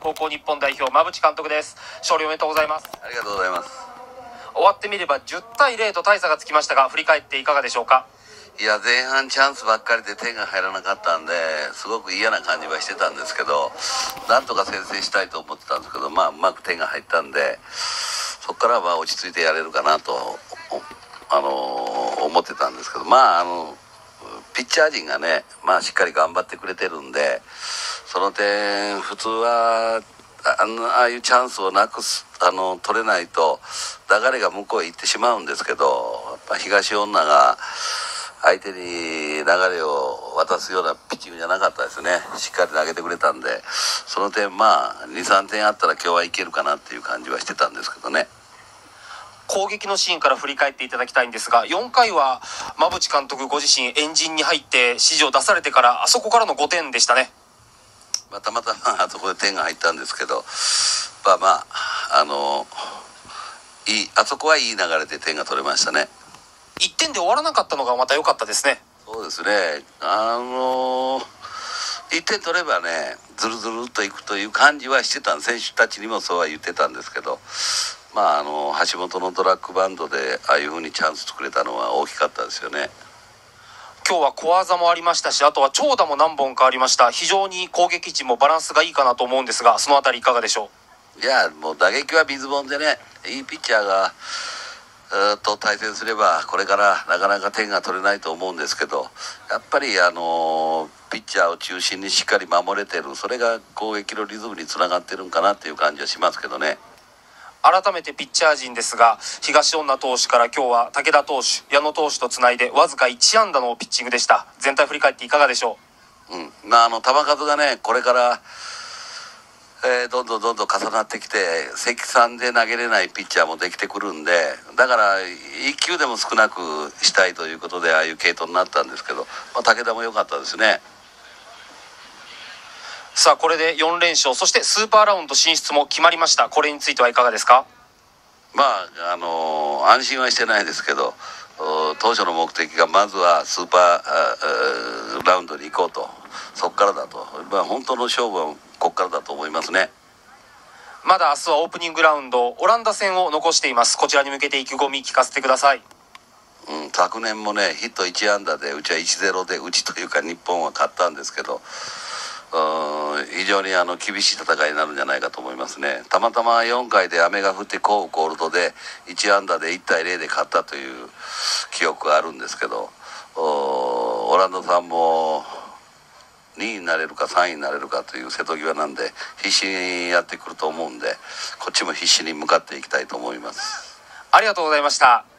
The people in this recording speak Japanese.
高校日本代表馬淵監督です。勝利おめでとうございます。ありがとうございます。終わってみれば10対0と大差がつきましたが振り返っていかがでしょうか？いや前半チャンスばっかりで点が入らなかったんですごく嫌な感じはしてたんですけどなんとか先制したいと思ってたんですけどまあうまく点が入ったんでそこからは落ち着いてやれるかなとあの思ってたんですけどまああのピッチャー陣がねまあしっかり頑張ってくれてるんでその点普通はあのああいうチャンスをなくすあの取れないと流れが向こうへ行ってしまうんですけどやっぱ東恩納が相手に流れを渡すようなピッチングじゃなかったですね。しっかり投げてくれたんで。その点まあ23点あったら今日はいけるかなっていう感じはしてたんですけどね。攻撃のシーンから振り返っていただきたいんですが4回は馬淵監督ご自身エンジンに入って指示を出されてからあそこからの5点でしたね。またまたまあそこで点が入ったんですけどまあまああのいいあそこはいい流れで点が取れましたね。1点で終わらなかったのがまた良かったですね。そうですね。あの1点取ればねずるずるっといくという感じはしてた選手たちにもそうは言ってたんですけどまああの橋本のドラッグバンドでああいうふうにチャンス作れたのは大きかったですよね今日は小技もありましたしあとは長打も何本かありました非常に攻撃陣もバランスがいいかなと思うんですがその辺りいかがでしょう？いやもう打撃は水本でねいいピッチャーがと対戦すればこれからなかなか点が取れないと思うんですけどやっぱりあのピッチャーを中心にしっかり守れてるそれが攻撃のリズムにつながってるんかなっていう感じはしますけどね。改めてピッチャー陣ですが東恩納投手から今日は武田投手矢野投手とつないでわずか1安打のピッチングでした。全体振り返っていかがでしょう、うん。まあ、あの球数がねこれから、えー、どんどんどんどん重なってきて積算で投げれないピッチャーもできてくるんでだから1球でも少なくしたいということでああいう系統になったんですけど、まあ、武田も良かったですね。さあこれで4連勝。そしてスーパーラウンド進出も決まりました。これについてはいかがですか？まああのー、安心はしてないですけど当初の目的がまずはスーパーラウンドに行こうと。そこからだと、まあ、本当の勝負はここからだと思いますね。まだ明日はオープニングラウンドオランダ戦を残しています。こちらに向けて意気込み聞かせてください。うん、昨年もねヒット1安打でうちは1-0でうちというか日本は勝ったんですけど非常にあの厳しい戦いになるんじゃないかと思いますね。たまたま4回で雨が降って降雨コールドで1安打で1対0で勝ったという記憶があるんですけどオランダさんも2位になれるか3位になれるかという瀬戸際なんで必死にやってくると思うんでこっちも必死に向かっていきたいと思います。ありがとうございました。